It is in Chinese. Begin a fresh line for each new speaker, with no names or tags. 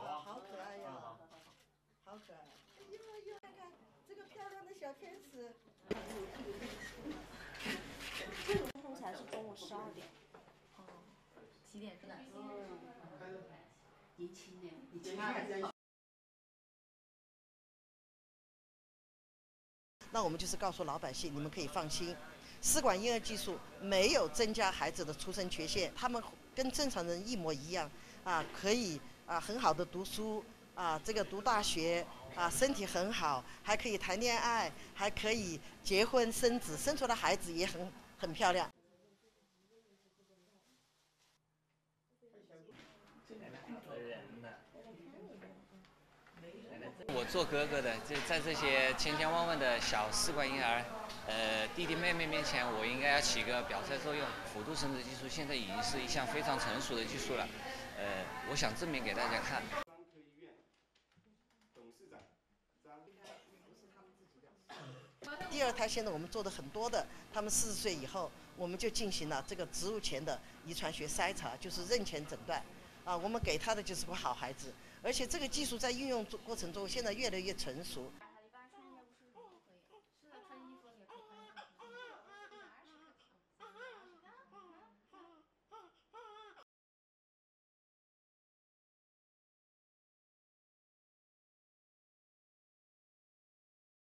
啊，好可爱呀，好可爱！哎呦哎呦，看看这个漂亮的小天使。
通才是中午十二点。
哦，几点钟？
年轻的。
那我们就是告诉老百姓，你们可以放心，试管婴儿技术没有增加孩子的出生缺陷，他们跟正常人一模一样，啊，可以啊很好的读书，啊这个读大学，啊身体很好，还可以谈恋爱，还可以结婚生子，生出来孩子也很很漂亮。
我做哥哥的，这在这些千千万万的小试管婴儿，呃弟弟妹妹面前，我应该要起个表率作用。辅助生殖技术现在已经是一项非常成熟的技术了，呃，我想证明给大家看。
专科医院董事长张。
第二胎现在我们做的很多的，他们四十岁以后，我们就进行了这个植入前的遗传学筛查，就是妊前诊断。啊，我们给他的就是个好孩子，而且这个技术在应用过程中现在越来越成熟。